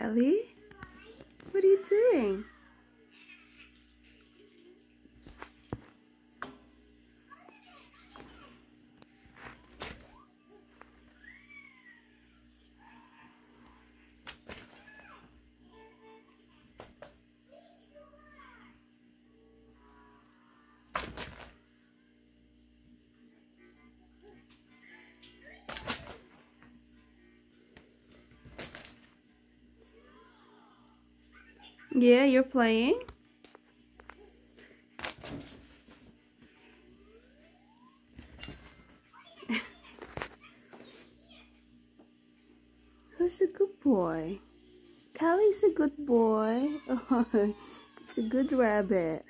Kelly? What are you doing? Yeah, you're playing? Who's a good boy? Callie's a good boy. It's a good rabbit.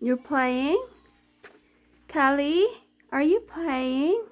You're playing? Kelly, are you playing?